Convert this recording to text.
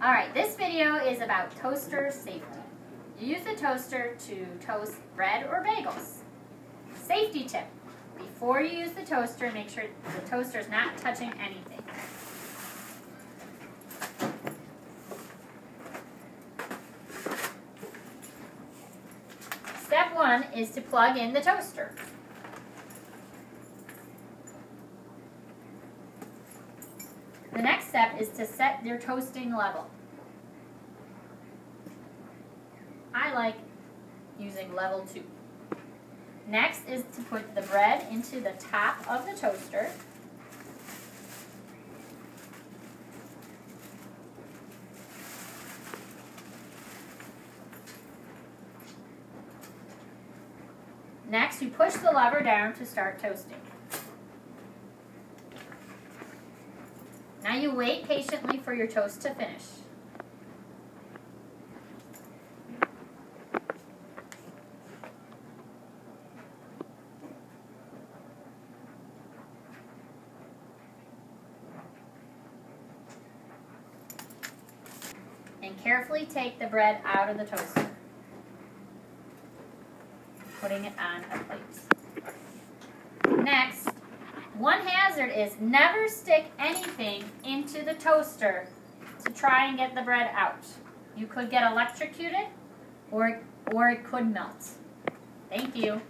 Alright, this video is about toaster safety. You use the toaster to toast bread or bagels. Safety tip. Before you use the toaster, make sure the toaster is not touching anything. Step one is to plug in the toaster. The next step is to set your toasting level. I like using level 2. Next is to put the bread into the top of the toaster. Next, you push the lever down to start toasting. Now you wait patiently for your toast to finish. And carefully take the bread out of the toaster, putting it on a plate. One hazard is never stick anything into the toaster to try and get the bread out. You could get electrocuted or, or it could melt. Thank you.